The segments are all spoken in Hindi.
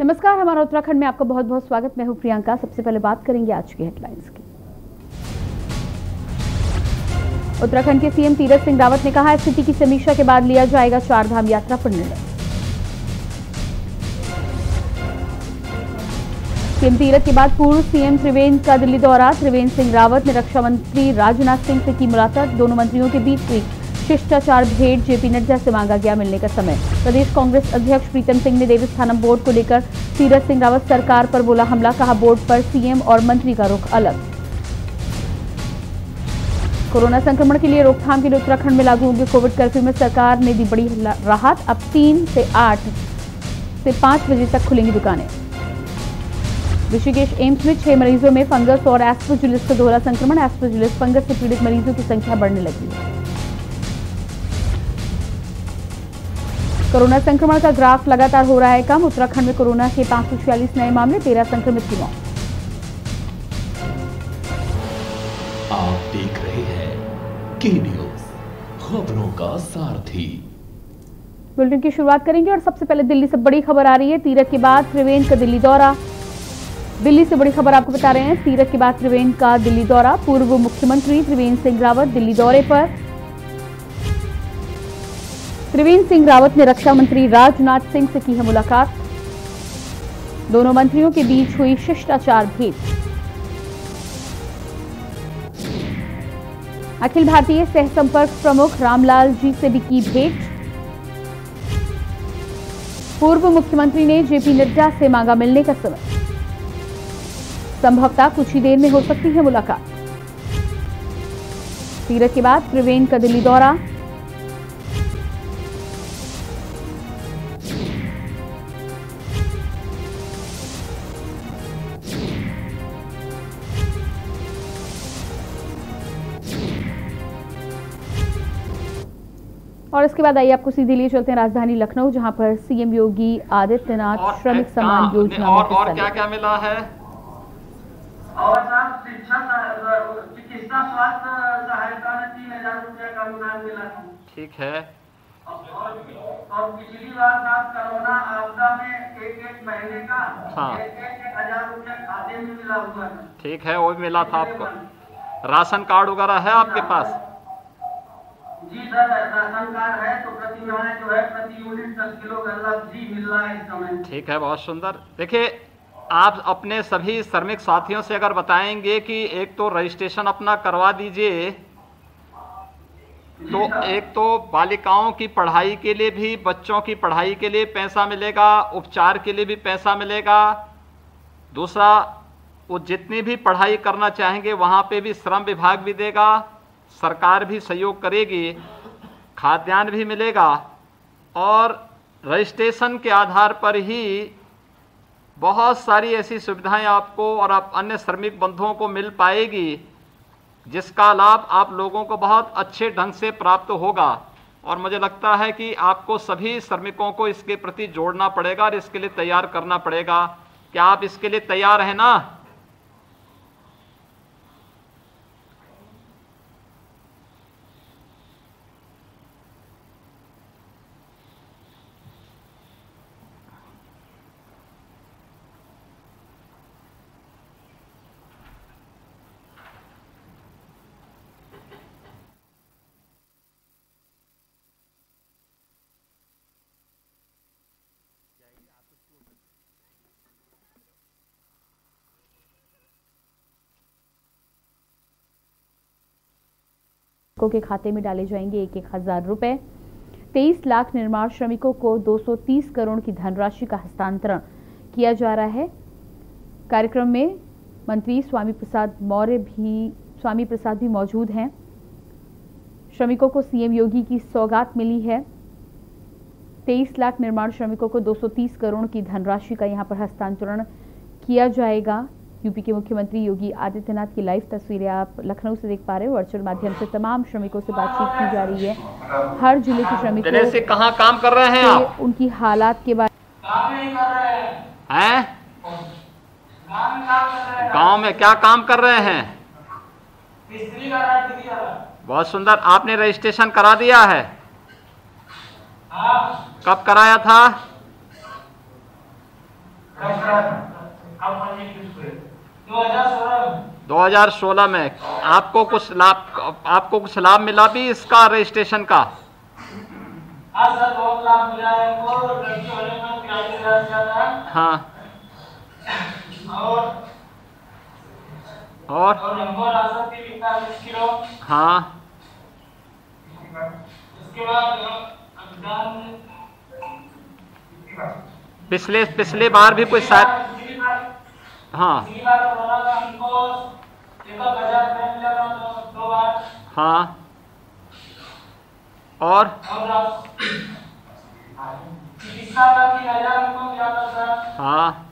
नमस्कार, हमारा उत्तराखंड में आपका बहुत बहुत स्वागत। मैं हूँ प्रियंका। सबसे पहले बात करेंगे आज की हेडलाइंस की। उत्तराखंड के सीएम तीरथ सिंह रावत ने कहा, स्थिति की समीक्षा के बाद लिया जाएगा चार धाम यात्रा पर निर्णय। सीएम तीरथ के बाद पूर्व सीएम त्रिवेंद्र का दिल्ली दौरा। त्रिवेंद्र सिंह रावत ने रक्षा मंत्री राजनाथ सिंह से की मुलाकात। दोनों मंत्रियों के बीच हुई शिष्टाचार भेंट जेपी नड्डा से मांगा गया मिलने का समय। प्रदेश कांग्रेस अध्यक्ष प्रीतम सिंह ने देवस्थानम बोर्ड को लेकर तीरथ सिंह रावत सरकार पर बोला हमला, कहा बोर्ड पर सीएम और मंत्री का रुख अलग। कोरोना संक्रमण के लिए रोकथाम के लिए उत्तराखंड में लागू होंगे कोविड कर्फ्यू में सरकार ने दी बड़ी राहत। अब तीन से आठ से पाँच बजे तक खुलेंगी दुकानें। ऋषिकेश, एम्स में छह मरीजों में फंगस और एस्ट्रोजुलिस का दोहरा संक्रमण। एस्ट्रोजुलिस, फंगस से पीड़ित मरीजों की संख्या बढ़ने लगी। है कोरोना संक्रमण का ग्राफ लगातार हो रहा है कम। उत्तराखंड में कोरोना के पाँच नए मामले तेरह संक्रमित की मौत। आप देख रहे हैं के न्यूज़ खबरों का सारथी। बुलेटिन की शुरुआत करेंगे और सबसे पहले दिल्ली से बड़ी खबर आ रही है तीरथ के बाद त्रिवेंद्र का दिल्ली दौरा। दिल्ली से बड़ी खबर आपको बता रहे हैं तीरथ के बाद त्रिवेंद्र का दिल्ली दौरा। पूर्व मुख्यमंत्री त्रिवेंद्र सिंह रावत दिल्ली दौरे पर। त्रिवेंद्र सिंह रावत ने रक्षा मंत्री राजनाथ सिंह से की है मुलाकात। दोनों मंत्रियों के बीच हुई शिष्टाचार भेंट। अखिल भारतीय सहसंपर्क प्रमुख रामलाल जी से भी की भेंट। पूर्व मुख्यमंत्री ने जेपी नड्डा से मांगा मिलने का समय। संभवतः कुछ ही देर में हो सकती है मुलाकात। तीरथ के बाद त्रिवेंद्र का दिल्ली दौरा। और इसके बाद आइए आपको सीधे लिए चलते हैं राजधानी लखनऊ जहाँ पर सीएम योगी आदित्यनाथ श्रमिक सम्मान योजना और, और क्या क्या मिला है? और साहब शिक्षा चिकित्सा स्वास्थ्य सहायता में तीन हज़ार रुपया का अनुदान मिला था। ठीक है। और पिछली बार साहब कोरोना आपदा में एक एक महीने का हाँ। एक एक हज़ार रुपया खाते में मिला हुआ था ठीक है वो भी मिला था आपको। राशन कार्ड वगैरह है आपके पास? जी सर राशन कार्ड है तो प्रति माह जो है प्रति यूनिट दस किलो गल्ला जी मिल रहा है इस समय। ठीक है बहुत सुंदर। देखिए आप अपने सभी श्रमिक साथियों से अगर बताएँगे कि एक तो रजिस्ट्रेशन अपना करवा दीजिए तो एक तो बालिकाओं की पढ़ाई के लिए भी बच्चों की पढ़ाई के लिए पैसा मिलेगा उपचार के लिए भी पैसा मिलेगा। दूसरा वो जितनी भी पढ़ाई करना चाहेंगे वहाँ पे भी श्रम विभाग भी देगा। सरकार भी सहयोग करेगी, खाद्यान्न भी मिलेगा, और रजिस्ट्रेशन के आधार पर ही बहुत सारी ऐसी सुविधाएँ आपको और आप अन्य श्रमिक बंधुओं को मिल पाएगी, जिसका लाभ आप लोगों को बहुत अच्छे ढंग से प्राप्त होगा। और मुझे लगता है कि आपको सभी श्रमिकों को इसके प्रति जोड़ना पड़ेगा और इसके लिए तैयार करना पड़ेगा। क्या आप इसके लिए तैयार हैं ना? श्रमिकों के खाते में डाले जाएँगे एक एक हज़ार रुपए। तेईस लाख निर्माण श्रमिकों को 230 करोड़ की धनराशि का हस्तांतरण किया जा रहा है। कार्यक्रम में मंत्री स्वामी प्रसाद मौर्य भी, स्वामी प्रसाद भी मौजूद हैं। श्रमिकों को सीएम योगी की सौगात मिली है। 23 लाख निर्माण श्रमिकों को 230 करोड़ की धनराशि का यहाँ पर हस्तांतरण किया जाएगा। यूपी के मुख्यमंत्री योगी आदित्यनाथ की लाइव तस्वीरें आप लखनऊ से देख पा रहे हो वर्चुअल माध्यम से तमाम श्रमिकों से बातचीत की जा रही है। हर ज़िले के श्रमिकों जी कहाँ काम कर रहे हैं आप? उनकी हालात के बारे काम नहीं कर रहे हैं? हैं काम काम कर रहे हैं गाँव में क्या काम कर रहे हैं? बहुत सुंदर आपने रजिस्ट्रेशन करा दिया है हाँ। कब कराया था? कब पंजीकृत दो हज़ार सोलह में। 2016 में आपको कुछ लाभ आपको कुछ लाभ मिला भी इसका रजिस्ट्रेशन का? हाँ सर बहुत लाभ मिला है होने में हाँ। और और? और है किलो हाँ। इसके बाद पिछले पिछले बार भी कोई शायद हाँ। हाँ। और? हाँ।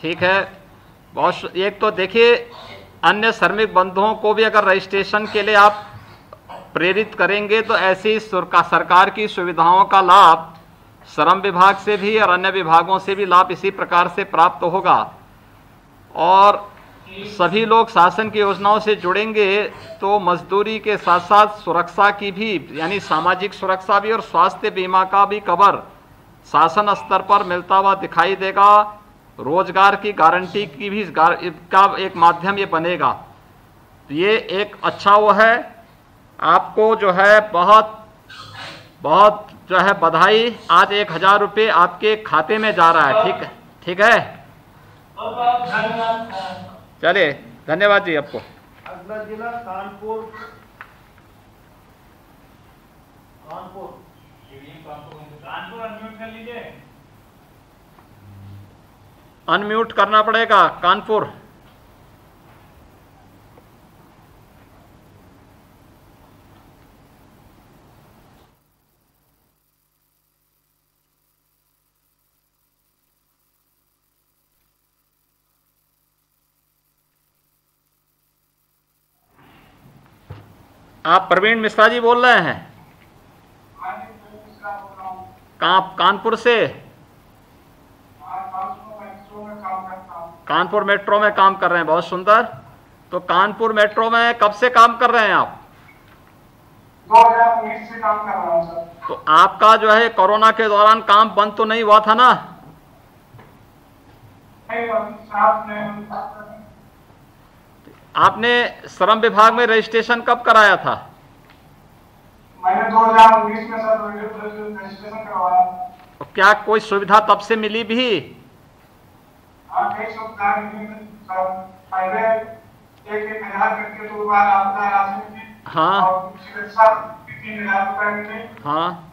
ठीक है। बहुत एक तो देखिए, अन्य श्रमिक बंधुओं को भी अगर रजिस्ट्रेशन के लिए आप प्रेरित करेंगे तो ऐसी सरकार की सुविधाओं का लाभ श्रम विभाग से भी और अन्य विभागों से भी लाभ इसी प्रकार से प्राप्त होगा। और सभी लोग शासन की योजनाओं से जुड़ेंगे तो मजदूरी के साथ साथ सुरक्षा की भी, यानी सामाजिक सुरक्षा भी और स्वास्थ्य बीमा का भी कवर शासन स्तर पर मिलता हुआ दिखाई देगा। रोज़गार की गारंटी की भी का एक माध्यम ये बनेगा। तो ये एक अच्छा वो है। आपको जो है बहुत बहुत जो है बधाई। आज एक हज़ार रुपये आपके खाते में जा रहा है। ठीक है ठीक है? चलिए धन्यवाद जी आपको। अगला जिला कानपुर। कानपुर। कानपुर अनम्यूट कर लीजिए। अनम्यूट करना पड़ेगा। कानपुर। आप प्रवीण मिश्रा जी बोल रहे हैं? कहाँ कानपुर से? कानपुर मेट्रो में काम कर रहे हैं बहुत सुंदर। तो कानपुर मेट्रो में कब से काम कर रहे हैं आप? से काम कर रहा हूँ सर। तो आपका जो है कोरोना के दौरान काम बंद तो नहीं हुआ था ना? नहीं आपने श्रम विभाग में रजिस्ट्रेशन कब कराया था? मैंने 2019 में सर रजिस्ट्रेशन करवाया। तो क्या कोई सुविधा तब से मिली भी? हाँ हाँ। मिले। हाँ।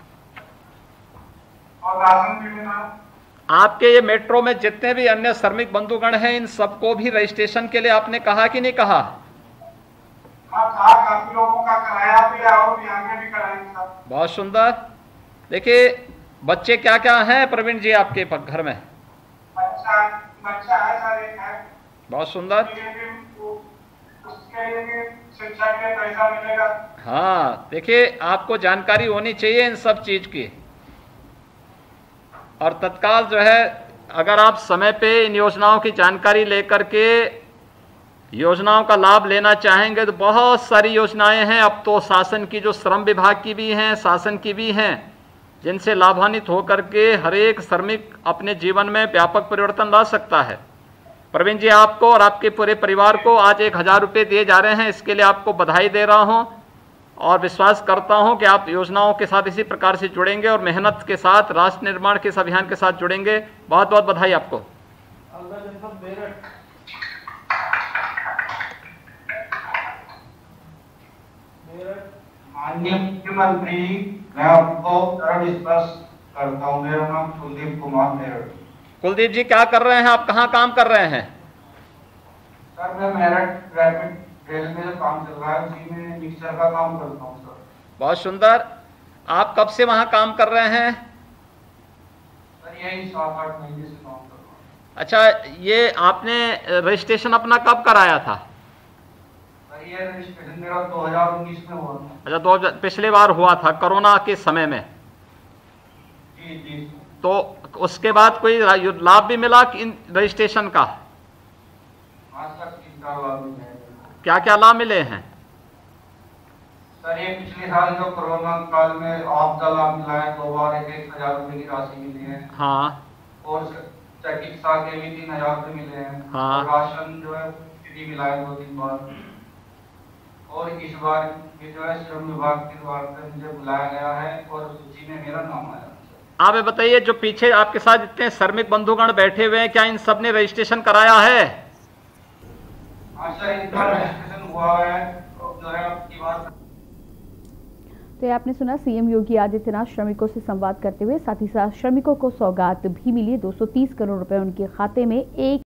और राशन भी मिला। आपके ये मेट्रो में जितने भी अन्य श्रमिक बंधुगण हैं इन सबको भी रजिस्ट्रेशन के लिए आपने कहा कि नहीं कहा? हाँ काफ़ी लोगों का कराया भी और भी आगे भी कराएँगे सर बहुत सुंदर। देखिए बच्चे क्या क्या हैं प्रवीण जी आपके घर में? बच्चा बच्चा है सर एक है। बहुत सुंदर। हाँ देखिए आपको जानकारी होनी चाहिए इन सब चीज़ की। और तत्काल जो है, अगर आप समय पे इन योजनाओं की जानकारी लेकर के योजनाओं का लाभ लेना चाहेंगे तो बहुत सारी योजनाएँ हैं। अब तो शासन की जो श्रम विभाग की भी हैं, शासन की भी हैं, जिनसे लाभान्वित होकर के हर एक श्रमिक अपने जीवन में व्यापक परिवर्तन ला सकता है। प्रवीण जी, आपको और आपके पूरे परिवार को आज एक हज़ार रुपये दिए जा रहे हैं, इसके लिए आपको बधाई दे रहा हूँ। और विश्वास करता हूँ कि आप योजनाओं के साथ इसी प्रकार से जुड़ेंगे और मेहनत के साथ राष्ट्र निर्माण के इस अभियान के साथ जुड़ेंगे। बहुत बहुत बधाई आपको। माननीय मुख्यमंत्री मैं आपको स्पष्ट करता हूँ। मेरा नाम कुलदीप कुमार मेरठ। कुलदीप जी क्या कर रहे हैं? आप कहाँ काम कर रहे हैं? सर मैं मेरठ रैपिड रेल में काम चल रहा है उसी में मिक्सर का काम करता हूँ सर। बहुत सुंदर। आप कब से वहाँ काम कर रहे हैं? सर यही सात आठ महीने से काम कर रहा हूँ। अच्छा ये आपने रजिस्ट्रेशन अपना कब कराया था? सर ये रजिस्ट्रेशन मेरा 2019 में हुआ था। अच्छा दो पिछले बार हुआ था कोरोना के समय में। जी जी तो उसके बाद कोई लाभ भी मिला कि इन रजिस्ट्रेशन का? हाँ सर मिल। क्या क्या लाभ मिले हैं? सर ये पिछले साल जो कोरोना काल में आपदा लाभ मिला है दो बार एक एक हज़ार रुपए की राशि मिली है। हाँ। और चिकित्सा के भी तीन हज़ार मिले हैं। हाँ। राशन जो है फ्री मिला है दो तीन बार। और इस बार ये जो है श्रम विभाग के द्वारा से मुझे बुलाया गया है और सूची में मेरा नाम आया आप बताइए जो पीछे आपके साथ जितने श्रमिक बंधुगण बैठे हुए हैं क्या इन सबने रजिस्ट्रेशन कराया है हाँ सर इनका रजिस्ट्रेशन हुआ है और जो है आपकी बात तो आपने सुना सीएम योगी आदित्यनाथ श्रमिकों से संवाद करते हुए, साथ ही साथ श्रमिकों को सौगात भी मिली 230 करोड़ रुपए उनके खाते में, एक